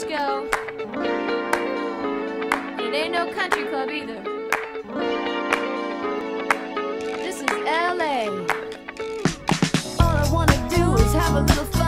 disco. It ain't no country club either. This is LA. All I wanna do is have a little.